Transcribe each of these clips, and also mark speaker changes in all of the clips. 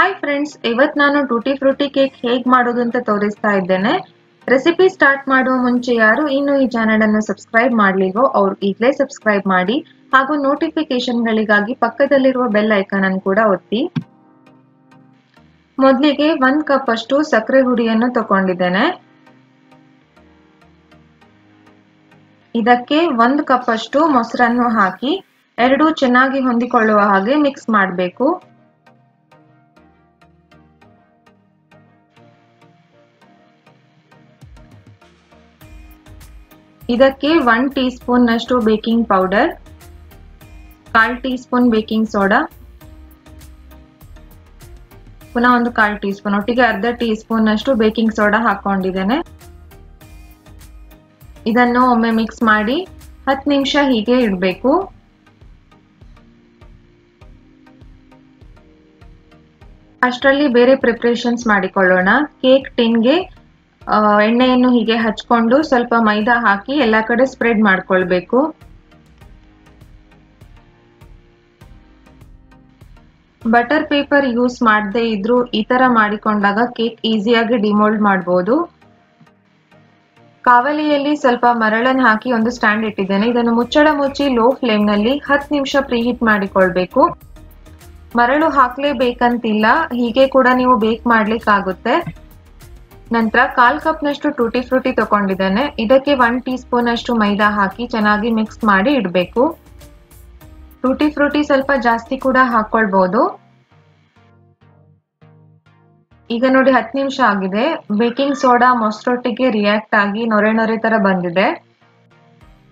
Speaker 1: Hi friends ಇವತ್ತು ನಾನು tutti Frooti cake ಹೇಗೆ ಮಾಡೋದು ಅಂತ ತೋರಿಸ್ತಾ ಇದ್ದೇನೆ. ರೆಸಿಪಿ ಸ್ಟಾರ್ಟ್ ಮಾಡುವ ಮುಂಚೆ ಯಾರು ಇನ್ನು ಈ ಚಾನೆಲ್ ಅನ್ನು ಸಬ್ಸ್ಕ್ರೈಬ್ ಮಾಡ್ಲಿಲ್ವೋ ಅವ್ರು ಈಗಲೇ ಸಬ್ಸ್ಕ್ರೈಬ್ ಮಾಡಿ ಹಾಗೂ ನೋಟಿಫಿಕೇಶನ್ ಗಳಿಗಾಗಿ ಪಕ್ಕದಲ್ಲಿರುವ ಬೆಲ್ ಐಕಾನ್ ಅನ್ನು ಕೂಡ ಒತ್ತಿ. ಮೊದಲಿಗೆ ಒಂದ್ ಕಪ್ ಅಷ್ಟು ಸಕ್ಕರೆ ಹುಡಿಯನ್ನು ತಗೊಂಡಿದ್ದೇನೆ. ಇದಕ್ಕೆ ಒಂದು ಕಪ್ ಅಷ್ಟು ಮೊಸರನ್ನು ಹಾಕಿ, ಎರಡು ಚೆನ್ನಾಗಿ ಹೊಂದಿಕೊಳ್ಳುವ ಹಾಗೆ ಮಿಕ್ಸ್ ಮಾಡಬೇಕು. ಇದಕ್ಕೆ ಒನ್ ಟೀ ಸ್ಪೂನ್ ನಷ್ಟು ಬೇಕಿಂಗ್ ಪೌಡರ್ ಕಾಲ್ ಟೀ ಸ್ಪೂನ್ ಬೇಕಿಂಗ್ ಸೋಡಾ ಪುನಃ ಒಂದು ಕಾಲ್ ಟೀ ಸ್ಪೂನ್ ಒಟ್ಟಿಗೆ ಅರ್ಧ ಟೀ ಸ್ಪೂನ್ ಅಷ್ಟು ಬೇಕಿಂಗ್ ಸೋಡಾ ಹಾಕೊಂಡಿದ್ದೇನೆ. ಇದನ್ನು ಒಮ್ಮೆ ಮಿಕ್ಸ್ ಮಾಡಿ ಹತ್ತು ನಿಮಿಷ ಹೀಗೆ ಇಡಬೇಕು. ಅಷ್ಟರಲ್ಲಿ ಬೇರೆ ಪ್ರಿಪ್ರೇಷನ್ಸ್ ಮಾಡಿಕೊಳ್ಳೋಣ. ಕೇಕ್ ಟಿನ್ಗೆ ಎಣ್ಣೆಯನ್ನು ಹೀಗೆ ಹಚ್ಕೊಂಡು ಸ್ವಲ್ಪ ಮೈದಾ ಹಾಕಿ ಎಲ್ಲ ಕಡೆ ಸ್ಪ್ರೆಡ್ ಮಾಡ್ಕೊಳ್ಬೇಕು. ಬಟರ್ ಪೇಪರ್ ಯೂಸ್ ಮಾಡದೇ ಇದ್ರೂ ಈ ತರ ಮಾಡಿಕೊಂಡಾಗ ಕೇಕ್ ಈಸಿಯಾಗಿ ಡಿಮೋಲ್ಡ್ ಮಾಡಬಹುದು ಕಾವಲಿಯಲ್ಲಿ ಸ್ವಲ್ಪ ಮರಳನ್ನು ಹಾಕಿ ಒಂದು ಸ್ಟ್ಯಾಂಡ್ ಇಟ್ಟಿದ್ದೇನೆ. ಇದನ್ನು ಮುಚ್ಚಳ ಮುಚ್ಚಿ ಲೋ ಫ್ಲೇಮ್ನಲ್ಲಿ ಹತ್ತು ನಿಮಿಷ ಪ್ರೀಹೀಟ್ ಮಾಡಿಕೊಳ್ಬೇಕು. ಮರಳು ಹಾಕ್ಲೇಬೇಕಂತಿಲ್ಲ. ಹೀಗೆ ಕೂಡ ನೀವು ಬೇಕ್ ಮಾಡ್ಲಿಕ್ಕಾಗುತ್ತೆ. ನಂತರ ಕಾಲ್ ಕಪ್ ನಷ್ಟು ಟೂಟಿ ಫ್ರೂಟಿ ತಗೊಂಡಿದ್ದೇನೆ. ಇದಕ್ಕೆ ಒನ್ ಟೀ ಸ್ಪೂನ್ ಅಷ್ಟು ಮೈದಾ ಹಾಕಿ ಚೆನ್ನಾಗಿ ಮಿಕ್ಸ್ ಮಾಡಿ ಇಡಬೇಕು. ಟೂಟಿ ಫ್ರೂಟಿ ಸ್ವಲ್ಪ ಜಾಸ್ತಿ ಕೂಡ ಹಾಕೊಳ್ಬಹುದು ಈಗ ನೋಡಿ ಹತ್ತು ನಿಮಿಷ ಆಗಿದೆ. ಬೇಕಿಂಗ್ ಸೋಡಾ ಮೊಸರೊಟ್ಟಿಗೆ ರಿಯಾಕ್ಟ್ ಆಗಿ ನೊರೆ ನೊರೆ ತರ ಬಂದಿದೆ.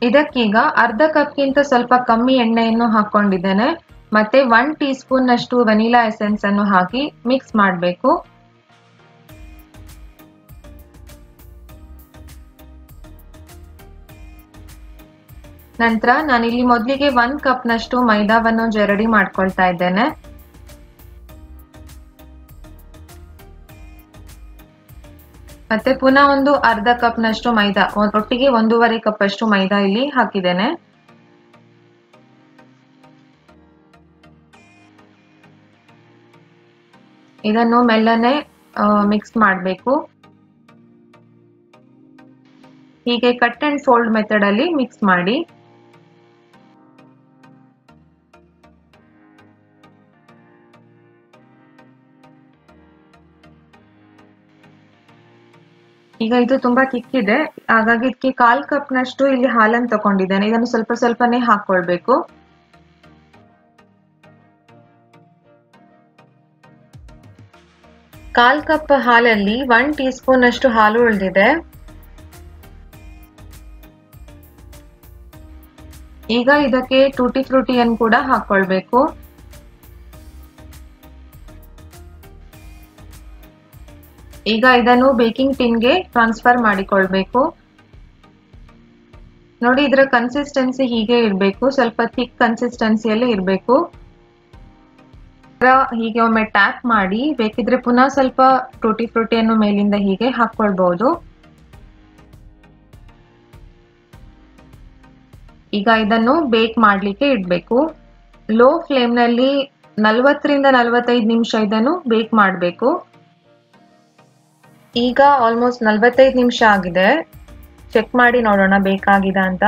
Speaker 1: ಇದಕ್ಕೀಗ ಅರ್ಧ ಕಪ್ಗಿಂತ ಸ್ವಲ್ಪ ಕಮ್ಮಿ ಎಣ್ಣೆಯನ್ನು ಹಾಕೊಂಡಿದ್ದೇನೆ. ಮತ್ತೆ ಒನ್ ಟೀ ಸ್ಪೂನ್ ಅಷ್ಟು ವೆನಿಲಾ ಎಸೆನ್ಸ್ ಅನ್ನು ಹಾಕಿ ಮಿಕ್ಸ್ ಮಾಡಬೇಕು. ನಂತರ ನಾನಿಲ್ಲಿ ಮೊದಲಿಗೆ ಒಂದ್ ಕಪ್ ನಷ್ಟು ಮೈದಾವನ್ನು ಜರಡಿ ಮಾಡ್ಕೊಳ್ತಾ ಇದ್ದೇನೆ. ಮತ್ತೆ ಪುನಃ ಒಂದು ಅರ್ಧ ಕಪ್ ನಷ್ಟು ಮೈದಾ, ಒಟ್ಟಿಗೆ ಒಂದೂವರೆ ಕಪ್ ಅಷ್ಟು ಮೈದಾ ಇಲ್ಲಿ ಹಾಕಿದ್ದೇನೆ. ಇದನ್ನು ಮೆಲ್ಲನೆ ಮಿಕ್ಸ್ ಮಾಡಬೇಕು. ಹೀಗೆ ಕಟ್ ಅಂಡ್ ಫೋಲ್ಡ್ ಮೆಥಡ್ ಅಲ್ಲಿ ಮಿಕ್ಸ್ ಮಾಡಿ. ಈಗ ಇದು ತುಂಬಾ ಕಿಕ್ಕಿದೆ. ಹಾಗಾಗಿ ಇದಕ್ಕೆ ಕಾಲ್ ಕಪ್ ನಷ್ಟು ಇಲ್ಲಿ ಹಾಲನ್ ತಗೊಂಡಿದ್ದೇನೆ. ಇದನ್ನು ಸ್ವಲ್ಪ ಸ್ವಲ್ಪನೇ ಹಾಕೊಳ್ಬೇಕು ಕಾಲ್ ಕಪ್ ಹಾಲಲ್ಲಿ ಒನ್ ಟೀ ಸ್ಪೂನ್ ಅಷ್ಟು ಹಾಲು ಉಳಿದಿದೆ. ಈಗ ಇದಕ್ಕೆ ಟೂಟಿ ಫ್ರೂಟಿಯನ್ನು ಕೂಡ ಹಾಕೊಳ್ಬೇಕು ಈಗ ಇದನ್ನು ಬೇಕಿಂಗ್ ಟಿನ್ಗೆ ಟ್ರಾನ್ಸ್ಫರ್ ಮಾಡಿಕೊಳ್ಬೇಕು. ನೋಡಿ, ಇದರ ಕನ್ಸಿಸ್ಟೆನ್ಸಿ ಹೀಗೆ ಇರಬೇಕು. ಸ್ವಲ್ಪ ಥಿಕ್ ಕನ್ಸಿಸ್ಟೆನ್ಸಿಯಲ್ಲಿ ಇರಬೇಕು. ಹೀಗೆ ಒಮ್ಮೆ ಟ್ಯಾಪ್ ಮಾಡಿ, ಬೇಕಿದ್ರೆ ಪುನಃ ಸ್ವಲ್ಪ ಟೂಟಿ ಫ್ರೂಟಿಯನ್ನು ಮೇಲಿಂದ ಹೀಗೆ ಹಾಕ್ಕೊಳ್ಬಹುದು ಈಗ ಇದನ್ನು ಬೇಕ್ ಮಾಡಲಿಕ್ಕೆ ಇಡಬೇಕು. ಲೋ ಫ್ಲೇಮ್ನಲ್ಲಿ ನಲ್ವತ್ತರಿಂದ ನಲವತ್ತೈದು ನಿಮಿಷ ಇದನ್ನು ಬೇಕ್ ಮಾಡಬೇಕು. ಈಗ ಆಲ್ಮೋಸ್ಟ್ ನಲ್ವತ್ತೈದು ನಿಮಿಷ ಆಗಿದೆ. ಚೆಕ್ ಮಾಡಿ ನೋಡೋಣ, ಬೇಕಾಗಿದೆ ಅಂತ.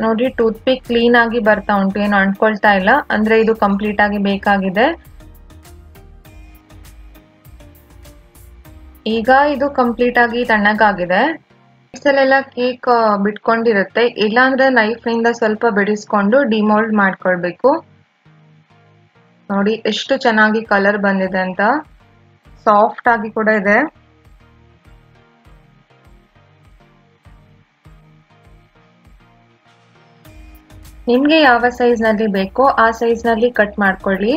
Speaker 1: ನೋಡಿ ಟೂತ್ ಪಿಕ್ ಕ್ಲೀನ್ ಆಗಿ ಬರ್ತಾ ಉಂಟು. ಏನು ಅಂಟ್ಕೊಳ್ತಾ ಇಲ್ಲ. ಅಂದ್ರೆ ಇದು ಕಂಪ್ಲೀಟ್ ಆಗಿ ಬೇಕಾಗಿದೆ. ಈಗ ಇದು ಕಂಪ್ಲೀಟ್ ಆಗಿ ತಣ್ಣಗಾಗಿದೆ. ಎಲ್ಲ ಕೇಕ್ ಬಿಟ್ಕೊಂಡಿರುತ್ತೆ. ಇಲ್ಲಾಂದ್ರೆ ನೈಫ್ನಿಂದ ಸ್ವಲ್ಪ ಬಿಡಿಸ್ಕೊಂಡು ಡಿಮೋಲ್ಡ್ ಮಾಡ್ಕೊಳ್ಬೇಕು. ನೋಡಿ, ಎಷ್ಟು ಚೆನ್ನಾಗಿ ಕಲರ್ ಬಂದಿದೆ ಅಂತ. ಸಾಫ್ಟ್ ಆಗಿ ಕೂಡ ಇದೆ. ನಿಮ್ಗೆ ಯಾವ ಸೈಜ್ನಲ್ಲಿ ಬೇಕೋ ಆ ಸೈಜ್ನಲ್ಲಿ ಕಟ್ ಮಾಡ್ಕೊಳ್ಳಿ.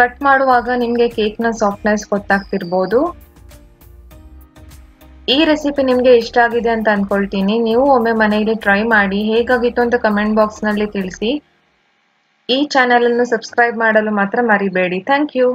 Speaker 1: ಕಟ್ ಮಾಡುವಾಗ ನಿಮ್ಗೆ ಕೇಕ್ನ ಸಾಫ್ಟ್ನೆಸ್ ಗೊತ್ತಾಗ್ತಿರ್ಬೋದು. ಈ ರೆಸಿಪಿ ನಿಮಗೆ ಇಷ್ಟ ಆಗಿದೆ ಅಂತ ಅಂದ್ಕೊಳ್ತೀನಿ ನೀವು ಒಮ್ಮೆ ಮನೆಯಲ್ಲಿ ಟ್ರೈ ಮಾಡಿ ಹೇಗಾಗಿತ್ತು ಅಂತ ಕಮೆಂಟ್ ಬಾಕ್ಸ್ನಲ್ಲಿ ತಿಳಿಸಿ. ಈ ಚಾನೆಲ್ ಅನ್ನು ಸಬ್ಸ್ಕ್ರೈಬ್ ಮಾಡಲು ಮಾತ್ರ ಮರಿಬೇಡಿ. Thank you